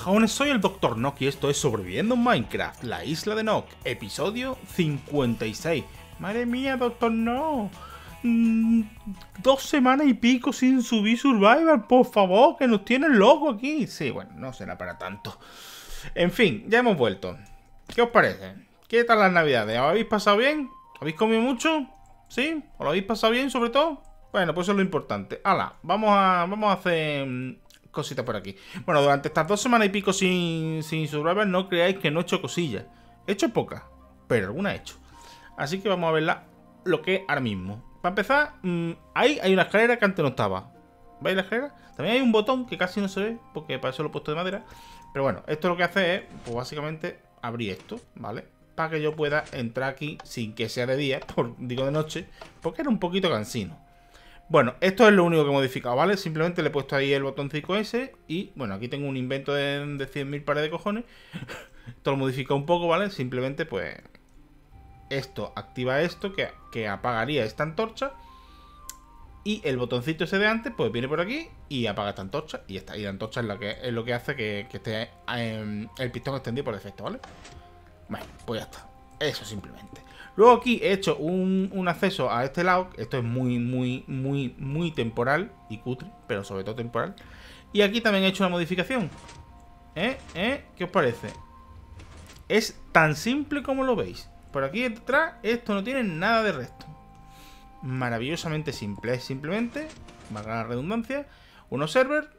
bajones, soy el Dr. Nock y esto es Sobreviviendo en Minecraft, la isla de Nock, episodio 56. Madre mía, Dr. Nock. Mm, dos semanas y pico sin subir Survivor, por favor, que nos tienen locos aquí. Sí, bueno, no será para tanto. En fin, ya hemos vuelto. ¿Qué os parece? ¿Qué tal las navidades? ¿Os habéis pasado bien? ¿Habéis comido mucho? ¿Sí? ¿Os lo habéis pasado bien sobre todo? Bueno, pues eso es lo importante. Hala, vamos a, vamos a hacer mm, cositas por aquí. Bueno, durante estas dos semanas y pico sin, sin Survivor, no creáis que no he hecho cosillas. He hecho pocas, pero alguna he hecho. Así que vamos a verla lo que es ahora mismo. Para empezar, mm, ahí hay una escalera que antes no estaba. ¿Veis la escalera? También hay un botón que casi no se ve, porque para eso lo he puesto de madera. Pero bueno, esto lo que hace es, pues básicamente, abrir esto, ¿vale? Para que yo pueda entrar aquí sin que sea de día, por, digo de noche, porque era un poquito cansino. Bueno, esto es lo único que he modificado, ¿vale? Simplemente le he puesto ahí el botoncito ese y, bueno, aquí tengo un invento de, de 100.000 pares de cojones. esto lo modifica un poco, ¿vale? Simplemente, pues, esto activa esto que, que apagaría esta antorcha. Y el botoncito ese de antes, pues viene por aquí y apaga esta antorcha. Y esta, y la antorcha es, la que, es lo que hace que, esté em, el pistón extendido por defecto, ¿vale? Bueno, pues ya está. Eso simplemente. Luego aquí he hecho un, acceso a este lado. Esto es muy, muy, muy, muy temporal y cutre, pero sobre todo temporal. Y aquí también he hecho una modificación. ¿Eh? ¿Eh? ¿Qué os parece? Es tan simple como lo veis. Por aquí detrás, esto no tiene nada de resto. Maravillosamente simple. Es simplemente, valga la redundancia, unos server.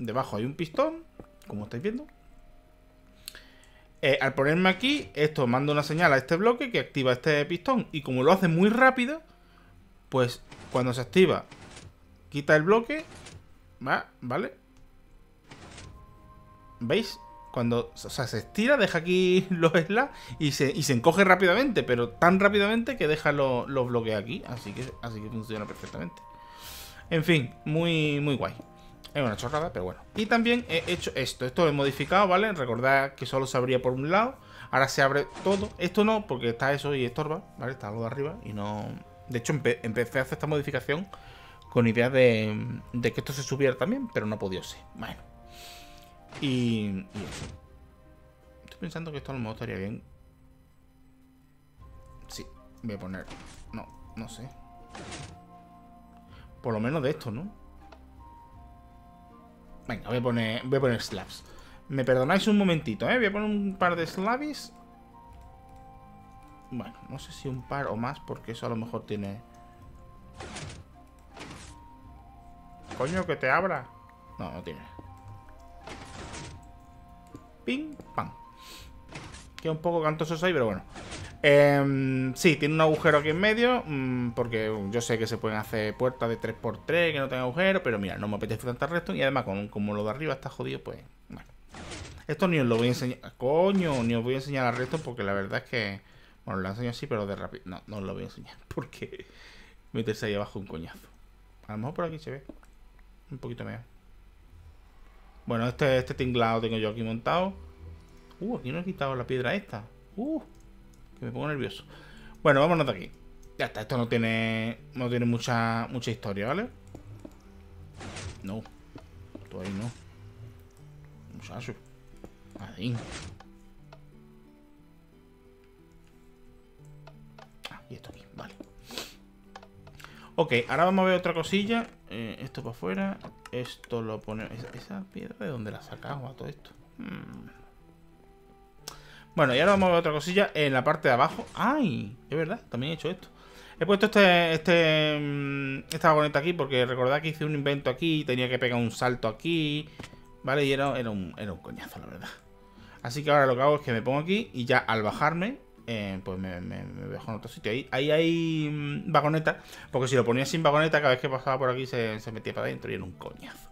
Debajo hay un pistón, como estáis viendo. Eh, al ponerme aquí, esto manda una señal a este bloque que activa este pistón. Y como lo hace muy rápido, pues cuando se activa, quita el bloque. Va, ¿vale? ¿Veis? Cuando o sea, se estira, deja aquí los slabs y se, y se encoge rápidamente, pero tan rápidamente que deja los, bloques aquí. Así que, así que funciona perfectamente. En fin, muy, muy guay. Es una chorrada, pero bueno. Y también he hecho esto. Esto lo he modificado, ¿vale? Recordad que solo se abría por un lado. Ahora se abre todo. Esto no, porque está eso y estorba, ¿vale? Está lo de arriba y no... De hecho, empecé a hacer esta modificación con idea de, que esto se subiera también, pero no podía ser. Bueno. Y, Estoy pensando que esto a lo mejor estaría bien. Sí, voy a poner... No, no sé. Por lo menos de esto, ¿no? Venga, voy a poner, voy a poner slabs. Me perdonáis un momentito, ¿eh? Voy a poner un par de slabs. Bueno, no sé si un par o más, porque eso a lo mejor tiene... Coño, que te abra. No, no tiene. Ping, pam. Queda un poco cantoso ahí, pero bueno. Eh, sí, tiene un agujero aquí en medio, mm, porque yo sé que se pueden hacer puertas de 3x3 que no tengan agujero, pero mira, no me apetece tanta resto y además como, lo de arriba está jodido, pues bueno. Esto ni os lo voy a enseñar, coño, ni os voy a enseñar al resto porque la verdad es que, bueno, lo enseño así, pero de rápido, no, no os lo voy a enseñar porque meterse ahí abajo un coñazo. A lo mejor por aquí se ve, un poquito mejor. Bueno, este, este tinglado tengo yo aquí montado. Uh, aquí no he quitado la piedra esta. Uh, que me pongo nervioso. Bueno, vámonos de aquí. Ya está, esto no tiene no tiene mucha mucha historia, ¿vale? No. Esto ahí no. Muchacho. Ahí. Ah, y esto aquí, vale. Ok, ahora vamos a ver otra cosilla. Eh, esto para afuera. Esto lo pone... ¿Esa piedra de dónde la sacamos a todo esto? Hmm. Bueno, y ahora vamos a ver otra cosilla en la parte de abajo. ¡Ay! Es verdad, también he hecho esto. He puesto este, este, mm, esta vagoneta aquí porque recordad que hice un invento aquí tenía que pegar un salto aquí. ¿Vale? Y era, era, un, era un coñazo, la verdad. Así que ahora lo que hago es que me pongo aquí y ya al bajarme, eh, pues me, dejo en otro sitio. Ahí, hay mm, vagoneta, porque si lo ponía sin vagoneta, cada vez que pasaba por aquí se metía para adentro y era un coñazo.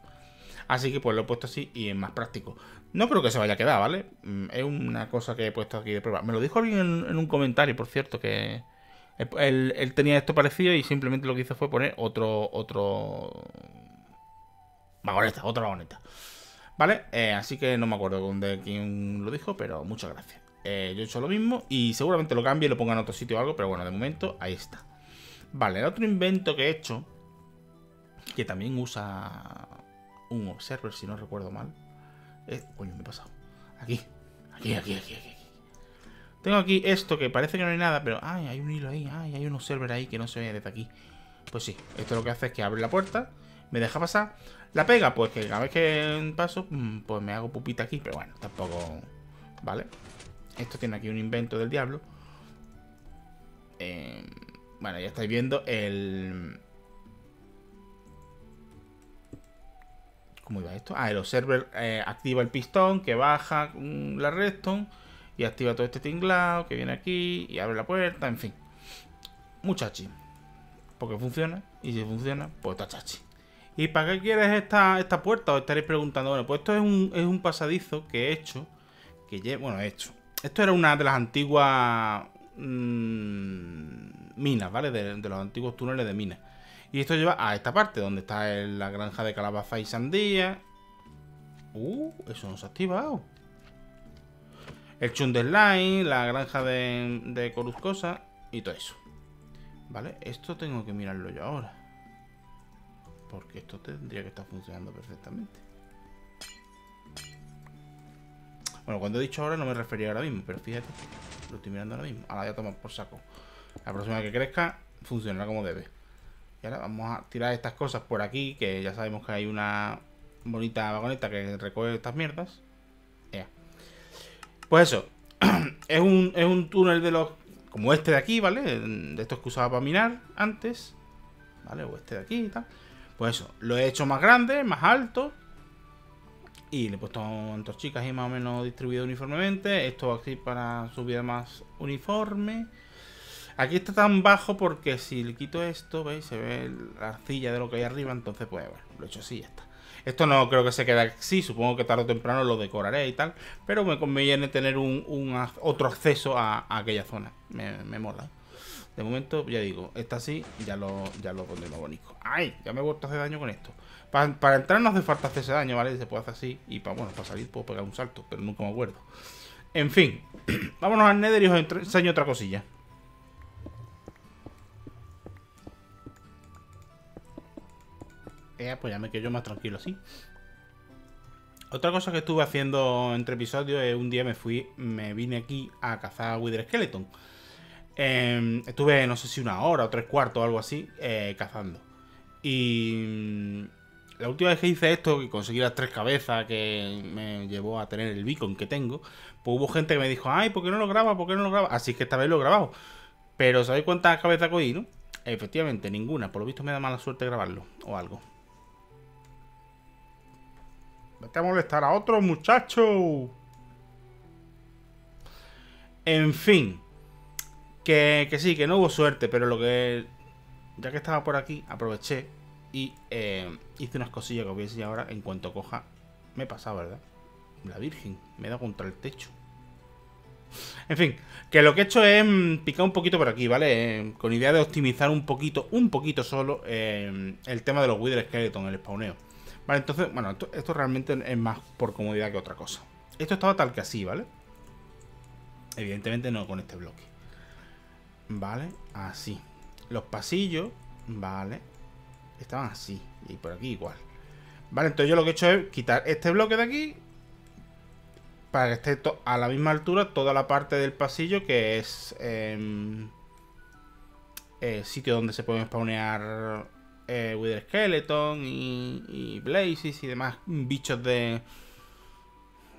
Así que pues lo he puesto así y es más práctico. No creo que se vaya a quedar, ¿vale? Mm, es una cosa que he puesto aquí de prueba. Me lo dijo alguien en, un comentario, por cierto, que él, tenía esto parecido y simplemente lo que hizo fue poner otro... otro... Vagoneta, otra vagoneta. ¿Vale? Eh, así que no me acuerdo de quién lo dijo, pero muchas gracias. Eh, yo he hecho lo mismo y seguramente lo cambie y lo ponga en otro sitio o algo, pero bueno, de momento ahí está. Vale, el otro invento que he hecho, que también usa un observer, si no recuerdo mal. Eh, coño, me he pasado. Aquí. Aquí, aquí, aquí, aquí. Tengo aquí esto que parece que no hay nada, pero... Ay, hay un hilo ahí. Ay, hay unos servers ahí que no se ve desde aquí. Pues sí, esto lo que hace es que abre la puerta, me deja pasar. La pega, pues que cada vez que paso, mm, pues me hago pupita aquí. Pero bueno, tampoco... ¿Vale? Esto tiene aquí un invento del diablo. Eh, bueno, ya estáis viendo el... ¿Cómo iba esto? Ah, el observer eh, activa el pistón que baja la redstone y activa todo este tinglado que viene aquí y abre la puerta, en fin. Muchachi. Porque funciona y si funciona, pues está chachi. ¿Y para qué quieres esta, esta puerta? Os estaréis preguntando. Bueno, pues esto es un, es un pasadizo que he hecho. Que bueno, he hecho. Esto era una de las antiguas mmm, minas, ¿vale? De, de, los antiguos túneles de minas. Y esto lleva a esta parte, donde está la granja de calabaza y sandía. Uh, eso no se ha activado. El Chunderline, la granja de, de Coruscosa y todo eso. ¿Vale? Esto tengo que mirarlo yo ahora. Porque esto tendría que estar funcionando perfectamente. Bueno, cuando he dicho ahora no me refería ahora mismo, pero fíjate, lo estoy mirando ahora mismo. Ahora ya tomamos por saco. La próxima que crezca funcionará como debe. Y ahora vamos a tirar estas cosas por aquí, que ya sabemos que hay una bonita vagoneta que recoge estas mierdas. Pues eso, es un, es un túnel de los... Como este de aquí, ¿vale? De estos que usaba para minar antes. ¿Vale? O este de aquí y tal. Pues eso, lo he hecho más grande, más alto. Y le he puesto antorchicas ahí más o menos distribuido uniformemente. Esto aquí para subir más uniforme. Aquí está tan bajo porque si le quito esto, ¿veis? Se ve la arcilla de lo que hay arriba, entonces pues bueno, lo he hecho así y ya está. Esto no creo que se quede así, supongo que tarde o temprano lo decoraré y tal, pero me conviene tener un, otro acceso a, aquella zona, me, mola. De momento, ya digo, está así, ya lo, ya lo pondremos bonito. ¡Ay! Ya me he vuelto a hacer daño con esto. Para, entrar no hace falta hacerse daño, ¿vale? Se puede hacer así. Y para, bueno, para salir puedo pegar un salto, pero nunca me acuerdo. En fin, vámonos al Nether y os enseño otra cosilla. Eh, pues ya me quedo yo más tranquilo así. Otra cosa que estuve haciendo entre episodios es un día me fui, me vine aquí a cazar Wither Skeleton. Em, estuve, no sé si una hora o tres cuartos o algo así, eh, cazando. Y mm, la última vez que hice esto, que conseguí las tres cabezas que me llevó a tener el beacon que tengo, pues hubo gente que me dijo, ay, ¿por qué no lo graba? ¿Por qué no lo graba? Así que esta vez lo he grabado. Pero ¿sabéis cuántas cabezas cogí, no? Efectivamente, ninguna. Por lo visto me da mala suerte grabarlo o algo. Vete a molestar a otro muchacho. En fin. Que, sí, que no hubo suerte, pero lo que... Ya que estaba por aquí, aproveché y eh, hice unas cosillas que os voy a enseñar ahora. En cuanto coja, me he pasado, ¿verdad? La virgen, me he dado contra el techo. En fin, que lo que he hecho es mm, picar un poquito por aquí, ¿vale? Eh, con idea de optimizar un poquito, un poquito solo, eh, el tema de los Wither Skeleton, el spawneo. Vale, entonces, bueno, esto, realmente es más por comodidad que otra cosa. Esto estaba tal que así, ¿vale? Evidentemente no con este bloque. Vale, así. Los pasillos, vale, estaban así. Y por aquí igual. Vale, entonces yo lo que he hecho es quitar este bloque de aquí para que esté a la misma altura toda la parte del pasillo que es eh, sitio donde se pueden spawnear eh, Wither Skeleton y, y Blazes y demás bichos de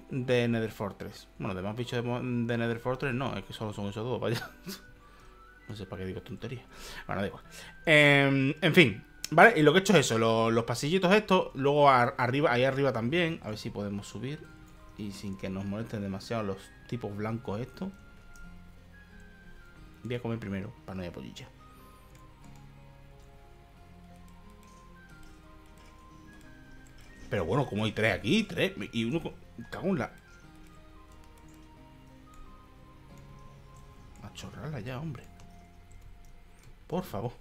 de Nether Fortress. Bueno, demás bichos de, Nether Fortress no, es que solo son esos dos, vaya. no sé para qué digo tontería. Bueno, da igual. Em, en fin, ¿vale? Y lo que he hecho es eso, los, pasillitos estos, luego arriba, ahí arriba también, a ver si podemos subir y sin que nos molesten demasiado los tipos blancos estos. Voy a comer primero, para no haya pollilla. Pero bueno, como hay tres aquí, tres. Y uno Cago en la. A chorrarla ya, hombre. Por favor.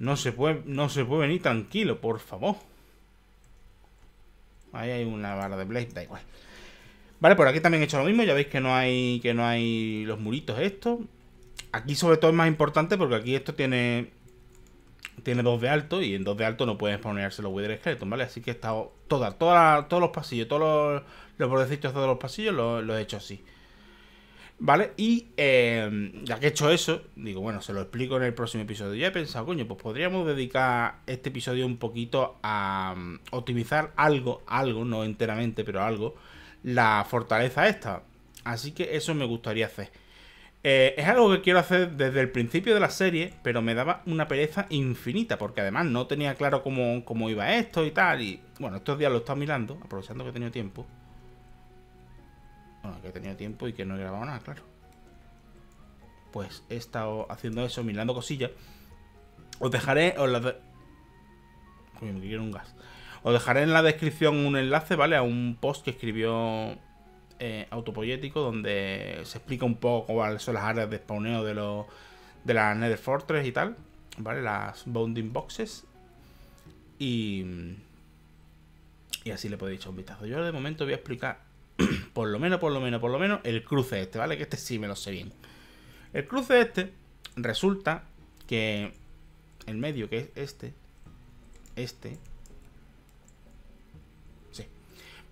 No se puede. No se puede venir tranquilo, por favor. Ahí hay una barra de Blade, da igual. Vale, por aquí también he hecho lo mismo. Ya veis que no hay. que no hay los muritos estos. Aquí sobre todo es más importante porque aquí esto tiene tiene dos de alto y en dos de alto no puedes ponerse los Wither Skeleton, ¿vale? Así que he estado toda, toda todos los pasillos, todos los, bordecitos de todos los pasillos los he hecho así. ¿Vale? Y eh, ya que he hecho eso, digo, bueno, se lo explico en el próximo episodio. Ya he pensado, coño, pues podríamos dedicar este episodio un poquito a mm, optimizar algo, algo, no enteramente, pero algo, la fortaleza esta. Así que eso me gustaría hacer. Eh, es algo que quiero hacer desde el principio de la serie, pero me daba una pereza infinita, porque además no tenía claro cómo, cómo iba esto y tal. Y bueno, estos días lo he estado mirando, aprovechando que he tenido tiempo. Bueno, que he tenido tiempo y que no he grabado nada, claro. Pues he estado haciendo eso, mirando cosillas. Os dejaré. Os la me quiero un gas. Os dejaré en la descripción un enlace, ¿vale? A un post que escribió eh, autopoyético donde se explica un poco cuáles son las áreas de spawneo de los de la Nether Fortress y tal, ¿vale? Las bounding boxes. Y y así le podéis echar un vistazo. Yo de momento voy a explicar por lo menos, por lo menos, por lo menos el cruce este, ¿vale? Que este sí me lo sé bien. El cruce este resulta que el medio que es este, este,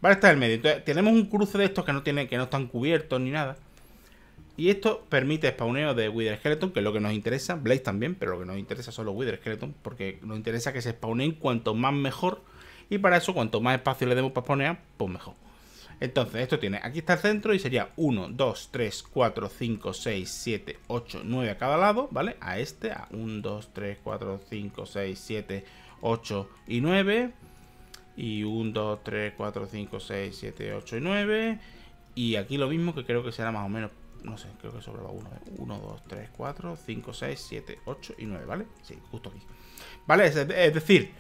Vale, está el medio. Entonces, tenemos un cruce de estos que no tiene, que no están cubiertos ni nada. Y esto permite spawneo de Wither Skeleton, que es lo que nos interesa. Blaze también, pero lo que nos interesa son los Wither Skeleton, porque nos interesa que se spawneen cuanto más mejor. Y para eso, cuanto más espacio le demos para spawnear, pues mejor. Entonces, esto tiene, aquí está el centro y sería 1, 2, 3, 4, 5, 6, 7, 8, 9 a cada lado, ¿vale? A este, a 1, 2, 3, 4, 5, 6, 7, 8 y 9. Y 1, 2, 3, 4, 5, 6, 7, 8 y 9. Y aquí lo mismo que creo que será más o menos. No sé, creo que sobraba 1. 1, 2, 3, 4, 5, 6, 7, 8 y 9, ¿vale? Sí, justo aquí. ¿Vale? Es, decir,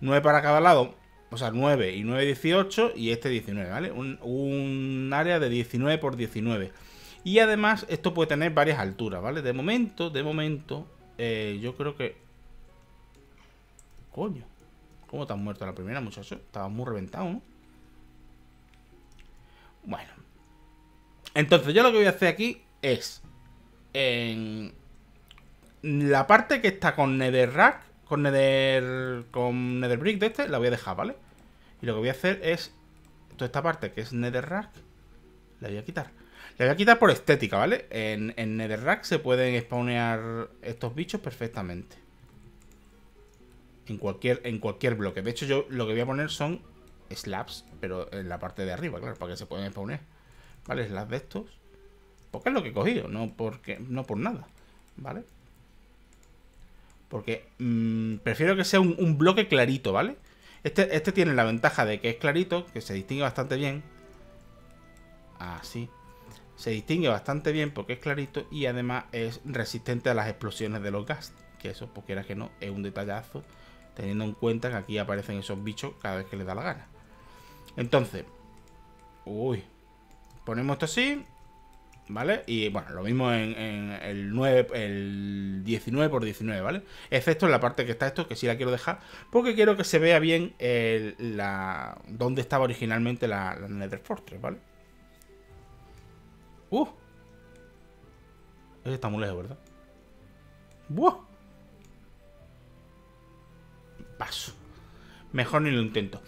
9 para cada lado. O sea, 9 y 9, 18 y este 19, ¿vale? Un, un área de 19 por 19. Y además esto puede tener varias alturas, ¿vale? De momento, de momento, eh, yo creo que... Coño. ¿Cómo te has muerto la primera, muchacho? Estabas muy reventado, ¿no? Bueno. Entonces, yo lo que voy a hacer aquí es... En la parte que está con Netherrack, con Nether... Con Netherbrick de este, la voy a dejar, ¿vale? Y lo que voy a hacer es... Toda esta parte que es Netherrack, la voy a quitar. La voy a quitar por estética, ¿vale? En, en Netherrack se pueden spawnear estos bichos perfectamente en cualquier, en cualquier bloque. De hecho, yo lo que voy a poner son slabs, pero en la parte de arriba, claro, para que se puedan poner. ¿Vale? Slabs de estos. Porque es lo que he cogido, no, porque, no por nada. ¿Vale? Porque mmm, prefiero que sea un, bloque clarito, ¿vale? Este, este tiene la ventaja de que es clarito, que se distingue bastante bien. Así. Se distingue bastante bien porque es clarito y además es resistente a las explosiones de los gas. Que eso, porque era que no, es un detallazo Teniendo en cuenta que aquí aparecen esos bichos cada vez que les da la gana. Entonces, uy, ponemos esto así, ¿vale? Y bueno, lo mismo en, el 9, el 19 por 19, ¿vale? Excepto en la parte que está esto, que sí la quiero dejar, porque quiero que se vea bien el, la, dónde estaba originalmente la, la Nether Fortress, ¿vale? ¡Uh! Ese está muy lejos, ¿verdad? ¡Buah! Paso. Mejor ni lo intento.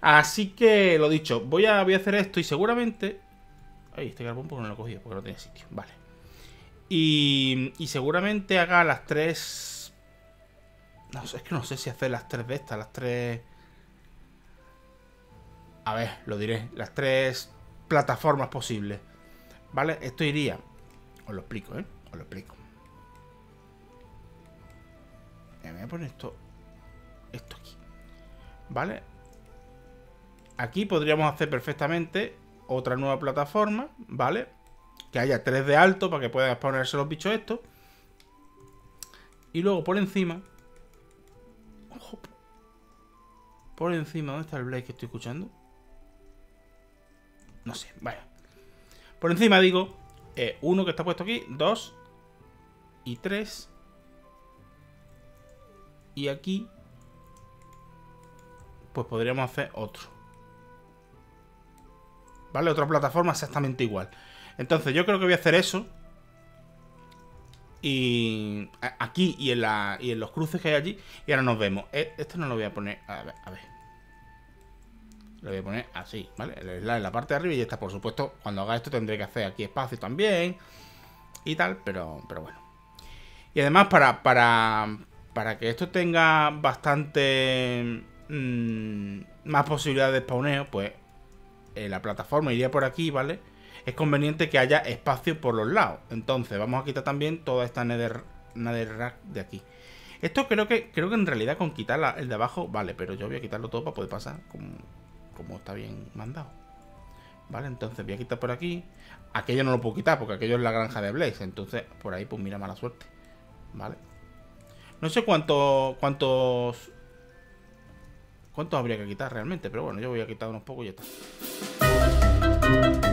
Así que, lo dicho, voy a, voy a hacer esto y seguramente... Ay, este carbón porque no lo he cogido, porque no tiene sitio. Vale. Y, y seguramente haga las tres... No es que no sé si hacer las tres de estas, las tres... A ver, lo diré. Las tres plataformas posibles. ¿Vale? Esto iría... Os lo explico, ¿eh? Os lo explico. Me voy a poner esto esto aquí. ¿Vale? Aquí podríamos hacer perfectamente otra nueva plataforma, ¿vale? Que haya 3 de alto para que puedan ponerse los bichos estos. Y luego por encima... Por encima, ¿dónde está el Blade que estoy escuchando? No sé, vaya. Por encima digo, eh, uno que está puesto aquí, dos y tres. Y aquí pues podríamos hacer otro. ¿Vale? Otra plataforma exactamente igual. Entonces yo creo que voy a hacer eso. Y aquí y en, la, y en los cruces que hay allí. Y ahora nos vemos. E, esto no lo voy a poner. A ver, a ver. Lo voy a poner así, ¿vale? En la parte de arriba y ya está. Por supuesto, cuando haga esto tendré que hacer aquí espacio también. Y tal, pero, pero bueno. Y además, para, para, para que esto tenga bastante mm, más posibilidades de spawneo, pues eh, la plataforma iría por aquí, ¿vale? Es conveniente que haya espacio por los lados. Entonces, vamos a quitar también toda esta nether, rack de aquí. Esto creo que creo que en realidad con quitar el de abajo, vale, pero yo voy a quitarlo todo para poder pasar como, como está bien mandado. Vale, entonces voy a quitar por aquí. Aquello no lo puedo quitar porque aquello es la granja de Blaze. Entonces, por ahí, pues mira, mala suerte. Vale. No sé cuánto, cuántos... ¿Cuántos habría que quitar realmente? Pero bueno, yo voy a quitar unos pocos y ya está.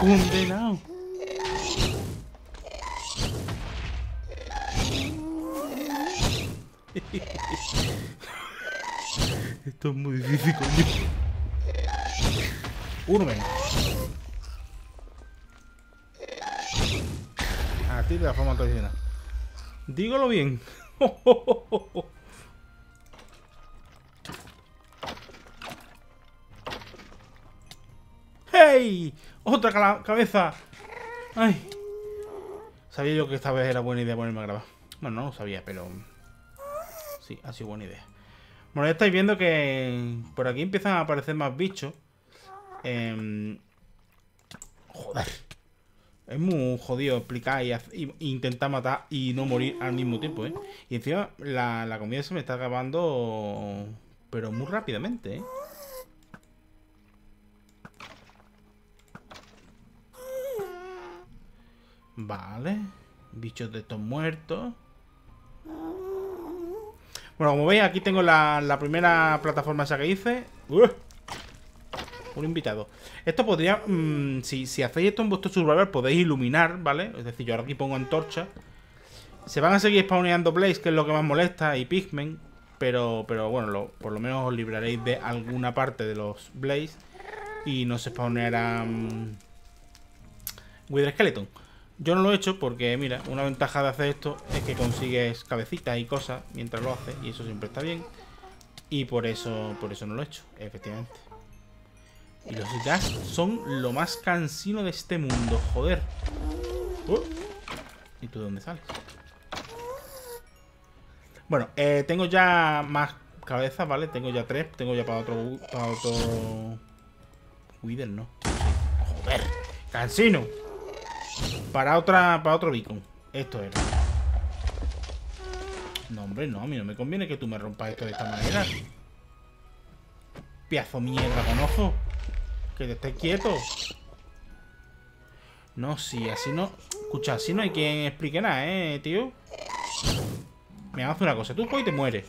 Condenado. Esto es muy difícil, menos. A ti de la forma tradicional. Dígalo bien. ¡Hey! ¡Otra cabeza! ¡Ay! Sabía yo que esta vez era buena idea ponerme a grabar. Bueno, no lo sabía, pero... Sí, ha sido buena idea. Bueno, ya estáis viendo que por aquí empiezan a aparecer más bichos. Em, joder. Es muy jodido explicar y, intentar matar y no morir al mismo tiempo, ¿eh? Y encima la, la comida se me está acabando... Pero muy rápidamente, ¿eh? Vale. Bichos de estos muertos. Bueno, como veis, aquí tengo la, primera plataforma esa que hice. Un invitado. Esto podría... Mm, si, hacéis esto en vuestro survival podéis iluminar, ¿vale? Es decir, yo ahora aquí pongo antorcha. Se van a seguir spawneando Blaze, que es lo que más molesta, y Pigmen. Pero, pero bueno, por lo menos os libraréis de alguna parte de los Blaze. Y no se spawnearán... Wither Skeleton. Yo no lo he hecho porque, mira, una ventaja de hacer esto es que consigues cabecitas y cosas mientras lo haces y eso siempre está bien. Y por eso, por eso no lo he hecho, efectivamente. Y los gas son lo más cansino de este mundo, joder. Uh. ¿Y tú de dónde sales? Bueno, eh, tengo ya más cabezas, ¿vale? Tengo ya tres, tengo ya para otro, para otro no. Joder. Cansino. Para otra. Para otro beacon. Esto era. No, hombre, no. A mí no me conviene que tú me rompas esto de esta manera. Piazo mierda con ojo. Que te estés quieto. No, sí, así no... Escucha, así no hay quien explique nada, ¿eh, tío? Me hace una cosa. Tú coges y te mueres.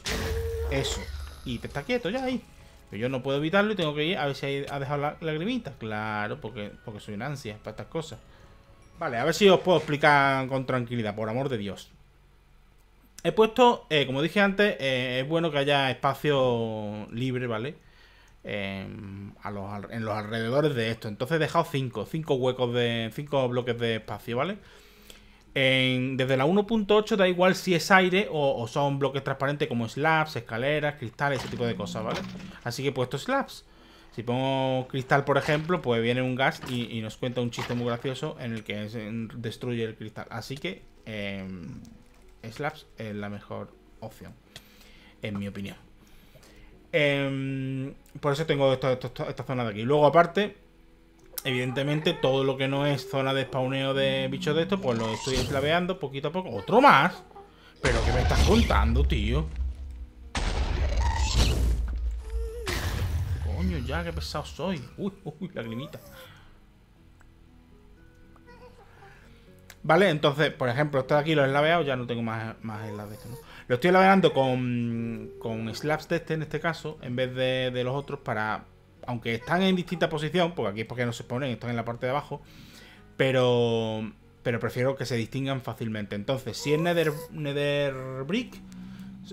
Eso. Y te está quieto ya ahí. Pero yo no puedo evitarlo y tengo que ir a ver si ha dejado la lagrimita. Claro, porque, porque soy una ansia para estas cosas. Vale, a ver si os puedo explicar con tranquilidad, por amor de Dios. He puesto, eh, como dije antes, eh, es bueno que haya espacio libre, ¿vale? en los alrededores de esto. Entonces he dejado 5, 5 huecos de 5 bloques de espacio, ¿vale? desde la 1.8 da igual si es aire o, son bloques transparentes como slabs, escaleras, cristales, ese tipo de cosas, ¿vale? Así que he puesto slabs. Si pongo cristal, por ejemplo, pues viene un gas y, nos cuenta un chiste muy gracioso en el que destruye el cristal. Así que em, slabs es la mejor opción, en mi opinión. Em, por eso tengo esta, zona de aquí. Luego, aparte, evidentemente, todo lo que no es zona de spawneo de bichos de estos, pues lo estoy eslaveando poquito a poco. ¡Otro más! ¿Pero qué me estás contando, tío? Ya, qué pesado soy. Uy, uy, lagrimita. Vale, entonces, por ejemplo, esto de aquí lo he laveado, ya no tengo más, más de esto, ¿no? Lo estoy laveando con, con slabs de este en este caso, en vez de, los otros, para. Aunque están en distinta posición, porque aquí es porque no se ponen, están en la parte de abajo. Pero. Pero prefiero que se distingan fácilmente. Entonces, si es Nether, nether Brick,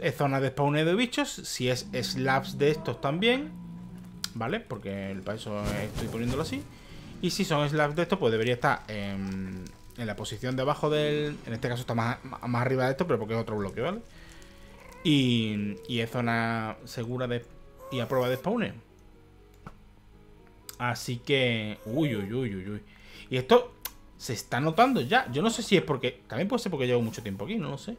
es zona de spawneo de bichos. Si es slabs de estos también, ¿vale? Porque para eso estoy poniéndolo así. Y si son slabs de estos, pues debería estar en, la posición de abajo del... En este caso está más, más arriba de esto, pero porque es otro bloque, ¿vale? Y, y es zona segura de, y a prueba de spawneo. Así que... Uy, uy, uy, uy, uy. Y esto se está notando ya. Yo no sé si es porque... También puede ser porque llevo mucho tiempo aquí, no lo sé.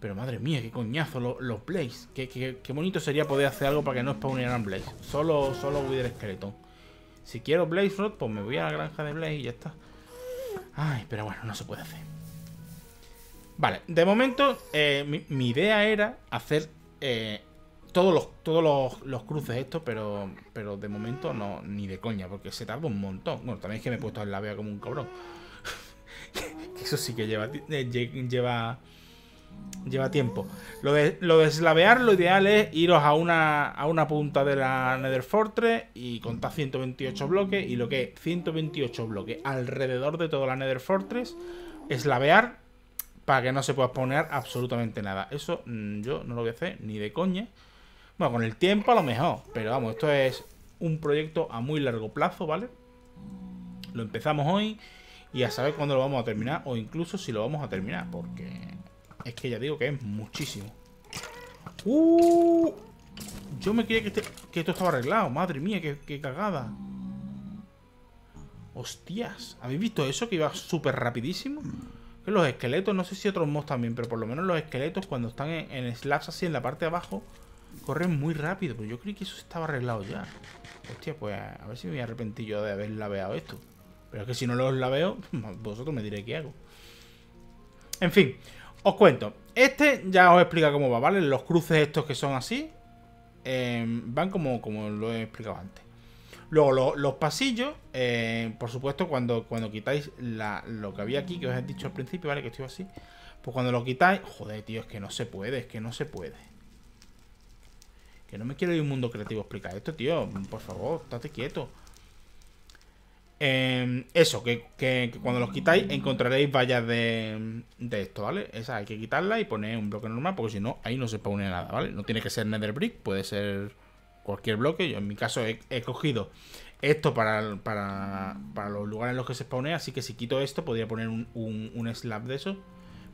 Pero madre mía, qué coñazo los, los Blaze. Qué, qué, bonito sería poder hacer algo para que no spawnearan Blaze. Solo, solo Wither Skeleton. Si quiero Blaze Rod, pues me voy a la granja de Blaze y ya está. Ay, pero bueno, no se puede hacer. Vale, de momento eh, mi, idea era hacer eh, todos, los, todos los, cruces estos, pero, pero de momento no, ni de coña, porque se tarda un montón. Bueno, también es que me he puesto en la vea como un cabrón. Eso sí que lleva, eh, lleva, lleva tiempo. Lo de, lo de lo ideal es iros a una, a una punta de la Nether Fortress y contar 128 bloques. Y lo que es 128 bloques alrededor de toda la Nether Fortress, slavear para que no se pueda poner absolutamente nada. Eso mm, yo no lo voy a hacer ni de coña. Bueno, con el tiempo a lo mejor, pero vamos, esto es un proyecto a muy largo plazo, ¿vale? Lo empezamos hoy y a saber cuándo lo vamos a terminar o incluso si lo vamos a terminar, porque es que ya digo que es muchísimo. ¡Uh! Yo me creía que, este, esto estaba arreglado. Madre mía, qué, cagada. Hostias. ¿Habéis visto eso? Que iba súper rapidísimo. Que los esqueletos, no sé si otros mods también, pero por lo menos los esqueletos cuando están en, en slabs así en la parte de abajo, corren muy rápido. Pero yo creí que eso estaba arreglado ya. Hostia, pues a ver si me voy a arrepentir yo de haber laveado esto. Pero es que si no los laveo, vosotros me diréis qué hago. En fin, os cuento. Este ya os explica cómo va, ¿vale? Los cruces estos que son así em, van como, como lo he explicado antes. Luego los pasillos, eh, por supuesto, cuando, cuando quitáis lo que había aquí, que os he dicho al principio, ¿vale? Que estoy así. Pues cuando lo quitáis... Joder, tío, es que no se puede, es que no se puede. Que no me quiero ir un mundo creativo a explicar esto, tío. Por favor, estate quieto. Em, eso, que, cuando los quitáis encontraréis vallas de, esto, ¿vale? Esa hay que quitarla y poner un bloque normal, porque si no, ahí no se pone nada, ¿vale? No tiene que ser Nether Brick, puede ser cualquier bloque. Yo en mi caso he, cogido esto para, para, los lugares en los que se spawnea, así que si quito esto podría poner un, un, slab de eso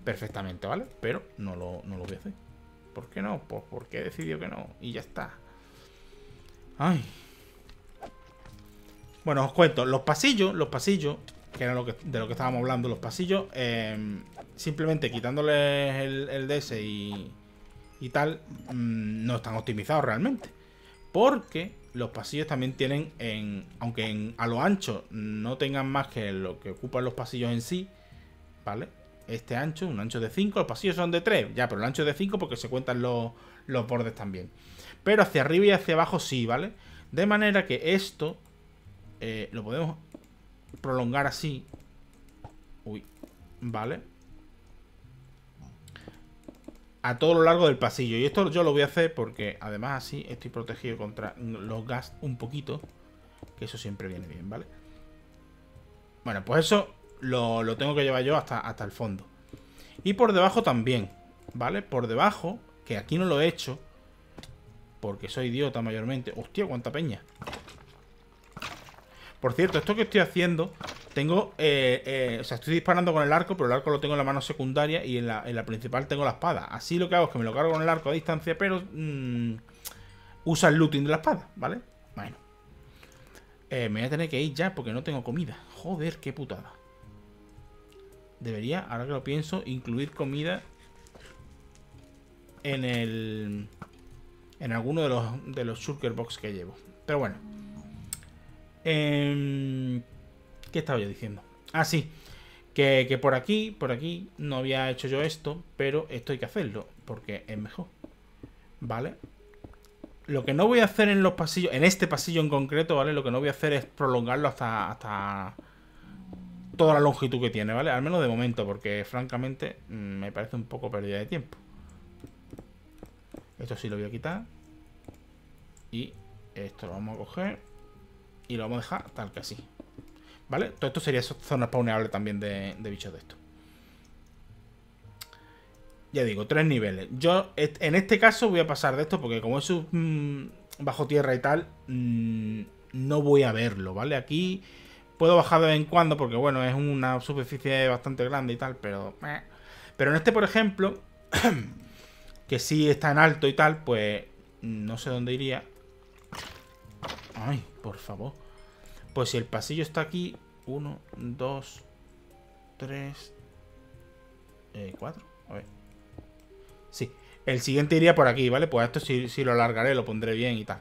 perfectamente, ¿vale? Pero no lo, no lo voy a hacer. ¿Por qué no? Pues porque he decidido que no y ya está. Ay, bueno, os cuento, los pasillos, los pasillos, que era de lo que estábamos hablando, los pasillos, em, simplemente quitándoles el, DS y, y tal, mm, no están optimizados realmente. Porque los pasillos también tienen, en, aunque a lo ancho no tengan más que lo que ocupan los pasillos en sí, ¿vale? Este ancho, un ancho de 5, los pasillos son de 3, ya, pero el ancho es de 5 porque se cuentan los bordes también. Pero hacia arriba y hacia abajo sí, ¿vale? De manera que esto eh, lo podemos prolongar así. Uy, ¿vale? A todo lo largo del pasillo. Y esto yo lo voy a hacer porque además así estoy protegido contra los gas un poquito. Que eso siempre viene bien, ¿vale? Bueno, pues eso lo, tengo que llevar yo hasta, hasta el fondo. Y por debajo también, ¿vale? Por debajo, que aquí no lo he hecho, porque soy idiota mayormente. Hostia, cuánta peña. Por cierto, esto que estoy haciendo, tengo... Eh, eh, o sea, estoy disparando con el arco, pero el arco lo tengo en la mano secundaria y en la, principal tengo la espada. Así lo que hago es que me lo cargo con el arco a distancia, pero... Mm, usa el looting de la espada, ¿vale? Bueno. Eh, me voy a tener que ir ya porque no tengo comida. Joder, qué putada. Debería, ahora que lo pienso, incluir comida en el... En alguno de los, de los shulker box que llevo. Pero bueno. Eh, ¿Qué estaba yo diciendo? Ah, sí. Que, que, por aquí, por aquí, no había hecho yo esto, pero esto hay que hacerlo, porque es mejor. ¿Vale? Lo que no voy a hacer en los pasillos, en este pasillo en concreto, ¿vale? Lo que no voy a hacer es prolongarlo hasta, hasta toda la longitud que tiene, ¿vale? Al menos de momento, porque francamente mm, me parece un poco pérdida de tiempo. Esto sí lo voy a quitar. Y esto lo vamos a coger. Y lo vamos a dejar tal que así. ¿Vale? Todo esto sería zona spawneable también de, bichos de esto. Ya digo, tres niveles. Yo en este caso voy a pasar de esto porque como es mm, bajo tierra y tal, mm, no voy a verlo, ¿vale? Aquí puedo bajar de vez en cuando porque, bueno, es una superficie bastante grande y tal, pero... Pero en este, por ejemplo, que sí está en alto y tal, pues no sé dónde iría. Ay, por favor. Pues si el pasillo está aquí, 1, 2, 3, 4. A ver. Sí, el siguiente iría por aquí, ¿vale? Pues esto sí, lo alargaré, lo pondré bien y tal.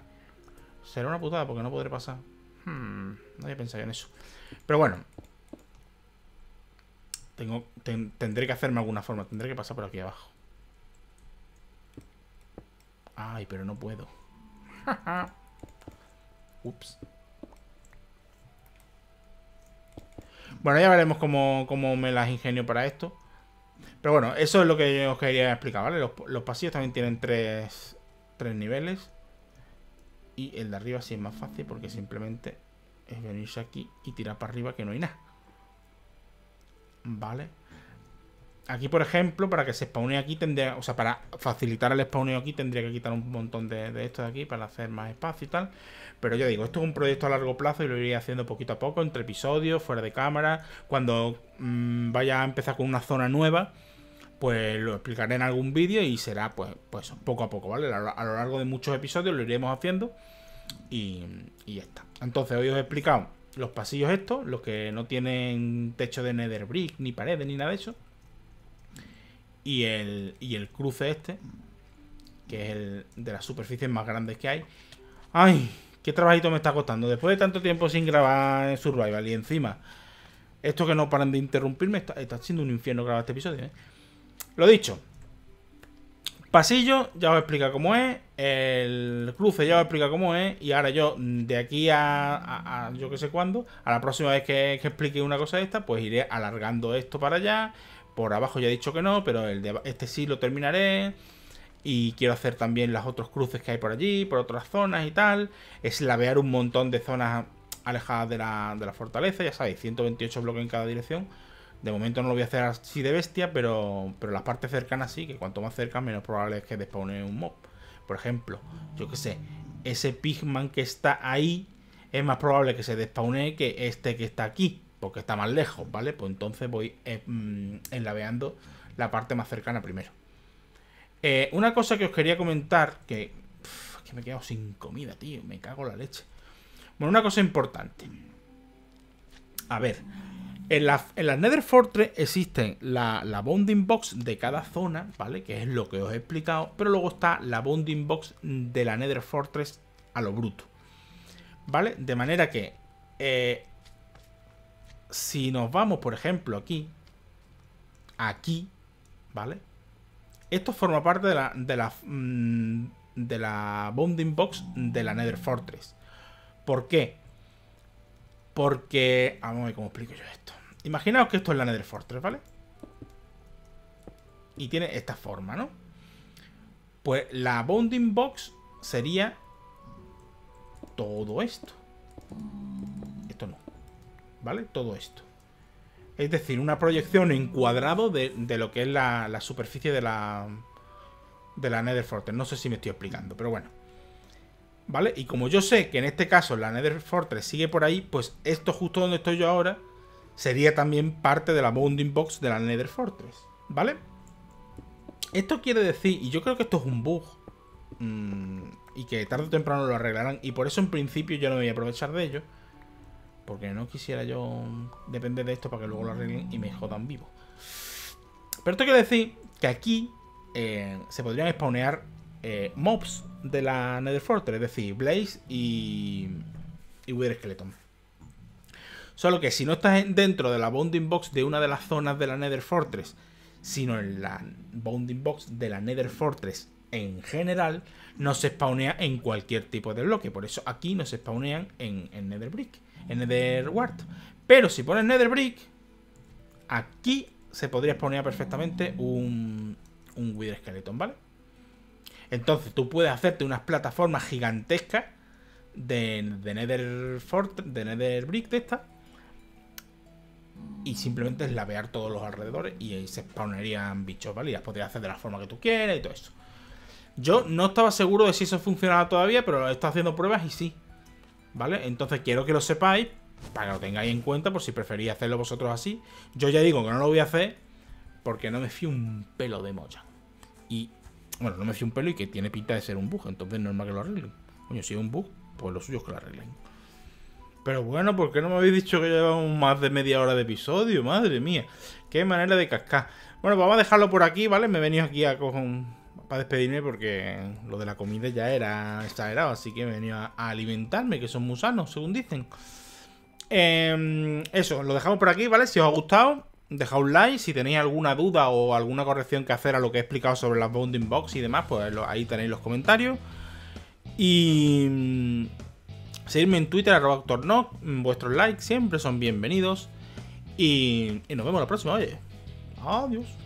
Será una putada porque no podré pasar. Hmm, no había pensado en eso. Pero bueno. Tengo, tendré que hacerme alguna forma. Tendré que pasar por aquí abajo. Ay, pero no puedo. Ups. Bueno, ya veremos cómo, me las ingenio para esto. Pero bueno, eso es lo que os quería explicar, ¿vale? Los, pasillos también tienen tres, tres niveles. Y el de arriba sí es más fácil porque simplemente es venirse aquí y tirar para arriba que no hay nada. Vale. Aquí, por ejemplo, para que se spawnee aquí tendría... O sea, para facilitar el spawneo aquí tendría que quitar un montón de, de esto de aquí para hacer más espacio y tal. Pero ya digo, esto es un proyecto a largo plazo y lo iré haciendo poquito a poco, entre episodios, fuera de cámara. Cuando mm, vaya a empezar con una zona nueva, pues lo explicaré en algún vídeo y será pues, pues poco a poco, ¿vale? A lo largo de muchos episodios lo iremos haciendo y, y ya está. Entonces hoy os he explicado los pasillos estos, los que no tienen techo de nether brick, ni paredes, ni nada de eso. Y el, y el cruce este, que es el de las superficies más grandes que hay. ¡Ay! ¿Qué trabajito me está costando? Después de tanto tiempo sin grabar Survival y encima esto que no paran de interrumpirme, está, siendo un infierno grabar este episodio. ¿eh? Lo dicho. Pasillo, ya os explica cómo es. El cruce ya os explica cómo es. Y ahora yo, de aquí a, yo que sé cuándo, a la próxima vez que, explique una cosa de esta, pues iré alargando esto para allá. Por abajo ya he dicho que no, pero el de, este sí lo terminaré. Y quiero hacer también los otros cruces que hay por allí, por otras zonas y tal. Es lavear un montón de zonas alejadas de la, de la fortaleza, ya sabéis, 128 bloques en cada dirección. De momento no lo voy a hacer así de bestia, pero, pero las partes cercanas sí, que cuanto más cerca menos probable es que despawne un mob. Por ejemplo, yo que sé, ese pigman que está ahí es más probable que se despawne que este que está aquí, porque está más lejos, ¿vale? Pues entonces voy eh, mm, enlaveando la parte más cercana primero. Eh, una cosa que os quería comentar, que, que me he quedado sin comida, tío, me cago la leche. Bueno, una cosa importante. A ver, en la, en Nether Fortress existen la, la, bounding box de cada zona, ¿vale? Que es lo que os he explicado, pero luego está la bounding box de la Nether Fortress a lo bruto. ¿Vale? De manera que eh, si nos vamos, por ejemplo, aquí, aquí, ¿vale? Esto forma parte de la, de la, mm, de la bounding box de la Nether Fortress. ¿Por qué? Porque... Vamos a ver cómo explico yo esto. Imaginaos que esto es la Nether Fortress, ¿vale? Y tiene esta forma, ¿no? Pues la bounding box sería todo esto. ¿Vale? Todo esto. Es decir, una proyección en cuadrado de, lo que es la, la, superficie de la, de la Nether Fortress. No sé si me estoy explicando, pero bueno. ¿Vale? Y como yo sé que en este caso la Nether Fortress sigue por ahí, pues esto justo donde estoy yo ahora sería también parte de la bounding box de la Nether Fortress. ¿Vale? Esto quiere decir, y yo creo que esto es un bug, mmm, y que tarde o temprano lo arreglarán. Y por eso en principio yo no me voy a aprovechar de ello. Porque no quisiera yo depender de esto para que luego lo arreglen y me jodan vivo. Pero esto quiere decir que aquí eh, se podrían spawnear eh, mobs de la Nether Fortress, es decir, Blaze y, y Wither Skeleton. Solo que si no estás dentro de la bounding box de una de las zonas de la Nether Fortress, sino en la bounding box de la Nether Fortress en general no se spawnea en cualquier tipo de bloque. Por eso aquí no se spawnean en, en Netherbrick, en Netherwart. Pero si pones Netherbrick, aquí se podría spawnear perfectamente un, un Wither Skeleton, ¿vale? Entonces tú puedes hacerte unas plataformas gigantescas de, de Nether Fort, de Nether Brick de esta. Y simplemente lavear todos los alrededores y ahí se spawnerían bichos, ¿vale? Y las podrías hacer de la forma que tú quieras y todo eso. Yo no estaba seguro de si eso funcionaba todavía, pero estado haciendo pruebas y sí. ¿Vale? Entonces quiero que lo sepáis, para que lo tengáis en cuenta, por si preferís hacerlo vosotros así. Yo ya digo que no lo voy a hacer, porque no me fío un pelo de mocha. Y, bueno, no me fío un pelo y que tiene pinta de ser un bug, entonces no es normal que lo arreglen. Coño, si es un bug, pues lo suyo es que lo arreglen. Pero bueno, ¿por qué no me habéis dicho que llevamos más de media hora de episodio? Madre mía, qué manera de cascar. Bueno, pues vamos a dejarlo por aquí, ¿vale? Me he venido aquí a coger para despedirme porque lo de la comida ya era exagerado, así que he venido a, alimentarme, que son musanos, según dicen. Em, eso, lo dejamos por aquí, ¿vale? Si os ha gustado, dejad un like. Si tenéis alguna duda o alguna corrección que hacer a lo que he explicado sobre las bounding box y demás, pues ahí tenéis los comentarios. Y mm, seguidme en Twitter, arroba Vuestros likes siempre son bienvenidos. Y, y nos vemos la próxima, oye. Adiós.